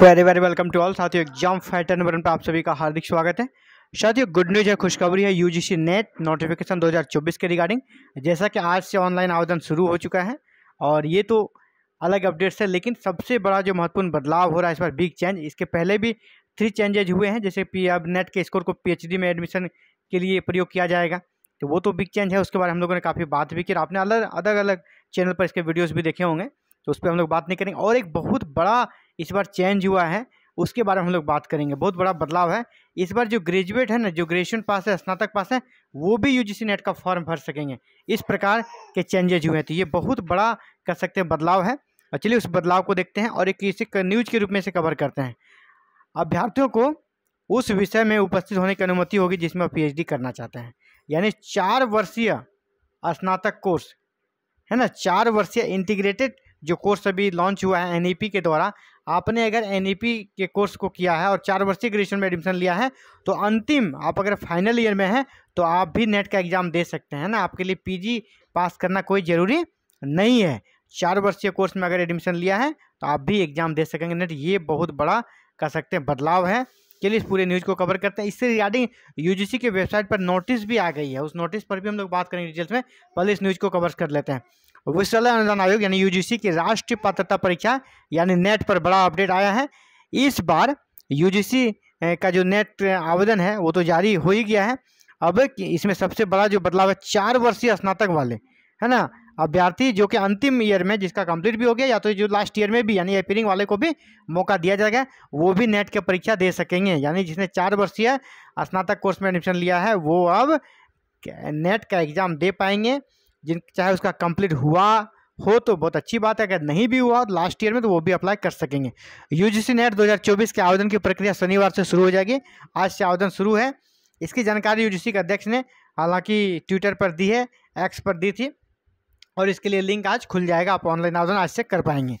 Very very welcome to all साथियों exam fighter number पर आप सभी का हार्दिक स्वागत है। साथियों गुड न्यूज़ है, खुशखबरी है यूजीसी नेट नोटिफिकेशन 2024 के रिगार्डिंग जैसा कि आज से ऑनलाइन आवेदन शुरू हो चुका है, और ये तो अलग अपडेट्स है, लेकिन सबसे बड़ा जो महत्वपूर्ण बदलाव हो रहा है इस बार बिग चेंज इसके पहले भी थ्री चेंजेज हुए हैं, जैसे पी अब नेट के स्कोर को पीएचडी में एडमिशन के लिए प्रयोग किया जाएगा। तो वो तो बिग चेंज है, उसके बारे में हम लोगों ने काफ़ी बात भी की आपने अलग अलग अलग चैनल पर इसके वीडियोज़ भी देखे होंगे तो उस पर हम लोग बात नहीं करेंगे। और एक बहुत बड़ा इस बार चेंज हुआ है, उसके बारे में हम लोग बात करेंगे। बहुत बड़ा बदलाव है। इस बार जो ग्रेजुएट है ना, जो ग्रेजुएशन पास है, स्नातक पास है, वो भी यूजीसी नेट का फॉर्म भर सकेंगे। इस प्रकार के चेंजेज हुए हैं। तो ये बहुत बड़ा कह सकते हैं बदलाव है। और चलिए उस बदलाव को देखते हैं और एक इसे न्यूज़ के रूप में इसे कवर करते हैं। अभ्यर्थियों को उस विषय में उपस्थित होने की अनुमति होगी जिसमें वो पीएचडी करना चाहते हैं। यानी चार वर्षीय स्नातक कोर्स है ना? चार वर्षीय इंटीग्रेटेड जो कोर्स अभी लॉन्च हुआ है एन के द्वारा आपने अगर NEP के कोर्स को किया है और चार वर्षीय ग्रेजुएशन में एडमिशन लिया है तो अंतिम आप अगर फाइनल ईयर में हैं तो आप भी नेट का एग्ज़ाम दे सकते हैं ना। आपके लिए पीजी पास करना कोई ज़रूरी नहीं है। चार वर्षीय कोर्स में अगर एडमिशन लिया है तो आप भी एग्ज़ाम दे सकेंगे नेट ये बहुत बड़ा कह सकते हैं बदलाव है। चलिए इस पूरे न्यूज़ को कवर करते हैं। इससे रिगार्डिंग यूजीसी के वेबसाइट पर नोटिस भी आ गई है। उस नोटिस पर भी हम लोग बात करेंगे डिटेल्स में। पहले इस न्यूज़ को कवर कर लेते हैं। विश्वविद्यालय अनुदान आयोग यानी यूजीसी की राष्ट्रीय पात्रता परीक्षा, यानी नेट पर बड़ा अपडेट आया है। इस बार यूजीसी का जो नेट आवेदन है, वो तो जारी हो ही गया है। अब इसमें सबसे बड़ा जो बदलाव है, चार वर्षीय स्नातक वाले, है ना? अभ्यर्थी जो कि अंतिम ईयर में जिसका कंप्लीट भी हो गया, या तो जो लास्ट ईयर में भी, यानी अपियरिंग वाले को भी मौका दिया जाएगा, वो भी नेट की परीक्षा दे सकेंगे। यानी जिसने चार वर्षीय स्नातक कोर्स में एडमिशन लिया है, वो अब नेट का एग्ज़ाम दे पाएँगे। जिन, चाहे उसका कंप्लीट हुआ हो तो बहुत अच्छी बात है, अगर नहीं भी हुआ लास्ट ईयर में तो वो भी अप्लाई कर सकेंगे। यूजीसी नेट 2024 के आवेदन की प्रक्रिया शनिवार से शुरू हो जाएगी। आज से आवेदन शुरू है। इसकी जानकारी यूजीसी के अध्यक्ष ने हालाँकि ट्विटर पर दी है एक्स पर दी थी, और इसके लिए लिंक आज खुल जाएगा। आप ऑनलाइन आवेदन आज से कर पाएँगे।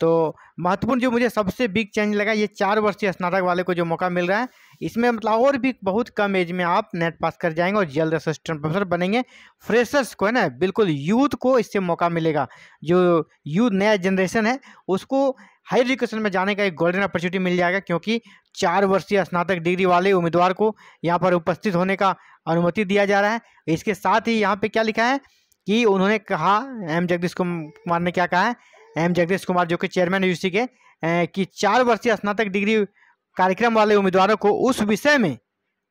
तो महत्वपूर्ण जो मुझे सबसे बिग चेंज लगा ये चार वर्षीय स्नातक वाले को जो मौका मिल रहा है, इसमें मतलब और भी बहुत कम एज में आप नेट पास कर जाएँगे और जल्द असिस्टेंट प्रोफेसर बनेंगे। फ्रेशर्स को है ना, बिल्कुल यूथ को इससे मौका मिलेगा। जो यूथ नया जनरेशन है, उसको हायर एजुकेशन में जाने का एक गोल्डन अपॉर्चुनिटी मिल जाएगा क्योंकि चार वर्षीय स्नातक डिग्री वाले उम्मीदवार को यहाँ पर उपस्थित होने का अनुमति दिया जा रहा है। इसके साथ ही यहाँ पे क्या लिखा है कि उन्होंने कहा एम जगदीश कुमार ने क्या कहा है एम जगदीश कुमार, जो कि चेयरमैन यूसी के कि चार वर्षीय स्नातक डिग्री कार्यक्रम वाले उम्मीदवारों को उस विषय में,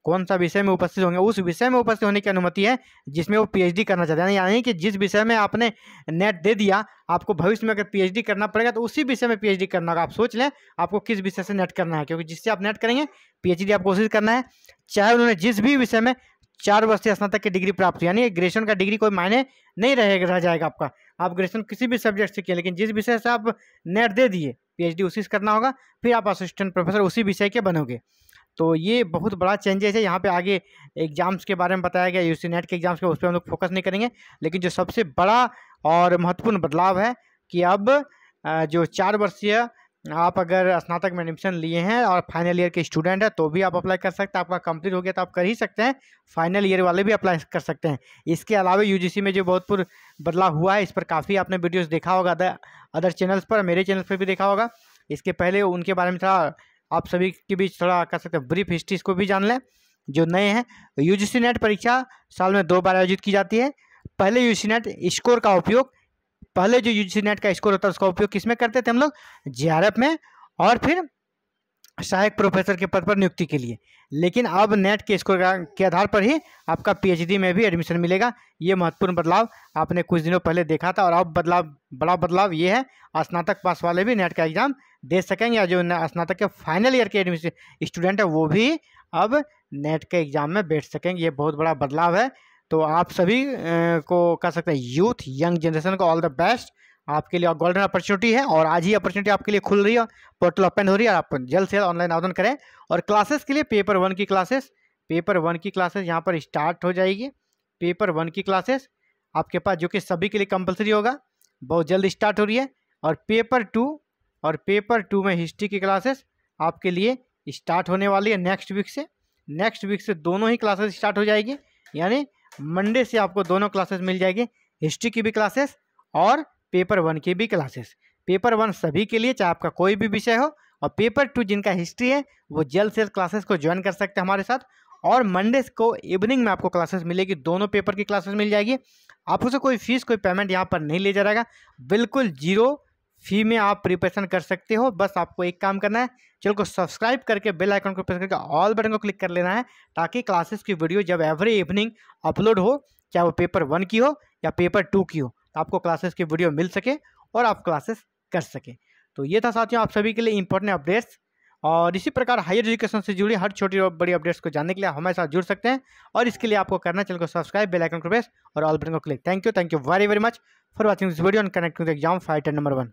कौन सा विषय में उपस्थित होंगे, उस विषय में उपस्थित होने की अनुमति है, जिसमें वो पीएचडी करना चाहते हैं। यानी कि जिस विषय में आपने नेट दे दिया, आपको भविष्य में अगर पीएचडी करना पड़ेगा तो उसी विषय में पीएचडी करना होगा। आप सोच लें, आपको किस विषय से नेट करना है, क्योंकि जिससे आप नेट करेंगे पीएचडी आप कोशिश करना है। चाहे उन्होंने जिस भी विषय में चार वर्षीय स्नातक की डिग्री प्राप्त यानी ग्रेजुएशन का डिग्री कोई मायने नहीं रहेगा रह जाएगा आपका। आप ग्रेजुएशन किसी भी सब्जेक्ट से किए, लेकिन जिस विषय से आप नेट दे दिए पीएचडी उसी से करना होगा, फिर आप असिस्टेंट प्रोफेसर उसी विषय के बनोगे। तो ये बहुत बड़ा चेंजेस है। यहाँ पे आगे एग्ज़ाम्स के बारे में बताया गया यूसी नेट के एग्ज़ाम्स के, उस पर हम लोग फोकस नहीं करेंगे। लेकिन जो सबसे बड़ा और महत्वपूर्ण बदलाव है कि अब जो चार वर्षीय आप अगर स्नातक में एडमिशन लिए हैं और फाइनल ईयर के स्टूडेंट हैं तो भी आप अप्लाई कर सकते हैं। आपका कंप्लीट हो गया तो आप कर ही सकते हैं। फाइनल ईयर वाले भी अप्लाई कर सकते हैं। इसके अलावा यूजीसी में जो बहुत बदलाव हुआ है, इस पर काफ़ी आपने वीडियोस देखा होगा, अदर चैनल्स पर, मेरे चैनल पर भी देखा होगा। इसके पहले उनके बारे में थोड़ा आप सभी के बीच थोड़ा कर सकते हैं ब्रीफ हिस्ट्री इसको भी जान लें, जो नए हैं। यूजीसी नेट परीक्षा साल में दो बार आयोजित की जाती है। पहले यूजीसी नेट स्कोर का उपयोग पहले जो यूजीसी नेट का स्कोर होता है, उसका उपयोग किसमें करते थे हम लोग? जे में। और फिर सहायक प्रोफेसर के पद पर नियुक्ति के लिए। लेकिन अब नेट के स्कोर के आधार पर ही आपका पीएचडी में भी एडमिशन मिलेगा। ये महत्वपूर्ण बदलाव आपने कुछ दिनों पहले देखा था और अब बदलाव, बड़ा बदलाव ये है, स्नातक पास वाले भी नेट का एग्ज़ाम दे सकेंगे या जो स्नातक के फाइनल ईयर के एडमिशन स्टूडेंट है, वो भी अब नेट के एग्ज़ाम में बैठ सकेंगे। ये बहुत बड़ा बदलाव है। तो आप सभी को कह सकते हैं यूथ यंग जनरेशन को ऑल द बेस्ट आपके लिए गोल्डन अपॉर्चुनिटी है और आज ही अपॉर्चुनिटी आपके लिए खुल रही है पोर्टल ओपन हो रही है आप जल्द से जल्द ऑनलाइन आवेदन करें। और क्लासेस के लिए पेपर वन की क्लासेस पेपर वन की क्लासेस यहाँ पर स्टार्ट हो जाएगी। पेपर वन की क्लासेस आपके पास जो कि सभी के लिए कंपलसरी होगा, बहुत जल्द स्टार्ट हो रही है। और पेपर टू और पेपर टू में हिस्ट्री की क्लासेस आपके लिए स्टार्ट होने वाली है नेक्स्ट वीक से। नेक्स्ट वीक से दोनों ही क्लासेस स्टार्ट हो जाएगी। यानी मंडे से आपको दोनों क्लासेस मिल जाएगी। हिस्ट्री की भी क्लासेस और पेपर वन की भी क्लासेस पेपर वन सभी के लिए, चाहे आपका कोई भी विषय हो, और पेपर टू जिनका हिस्ट्री है, वो जल्द से क्लासेस को ज्वाइन कर सकते हैं हमारे साथ। और मंडे को इवनिंग में आपको क्लासेस मिलेगी। दोनों पेपर की क्लासेस मिल जाएगी। आपको से कोई फ़ीस कोई पेमेंट यहाँ पर नहीं ले जाएगा बिल्कुल ज़ीरो फ़ी में आप प्रिपरेशन कर सकते हो। बस आपको एक काम करना है, चैनल को सब्सक्राइब करके बेल आइकन को प्रेस करके ऑल बटन को क्लिक कर लेना है, ताकि क्लासेस की वीडियो जब एवरी इवनिंग अपलोड हो, चाहे वो पेपर वन की हो या पेपर टू की हो तो आपको क्लासेस की वीडियो मिल सके और आप क्लासेस कर सके। तो ये था साथियों आप सभी के लिए इंपॉर्टेंट अपडेट्स और इसी प्रकार हायर एजुकेशन से जुड़ी हर छोटी और बड़ी अपडेट्स को जानने के लिए हमारे साथ जुड़ सकते हैं। और इसके लिए आपको करना चैनल को सब्सक्राइब बेल आइकन को प्रेस और ऑल बटन को click thank you thank you very very much for watching this video and connecting the exam fighter number one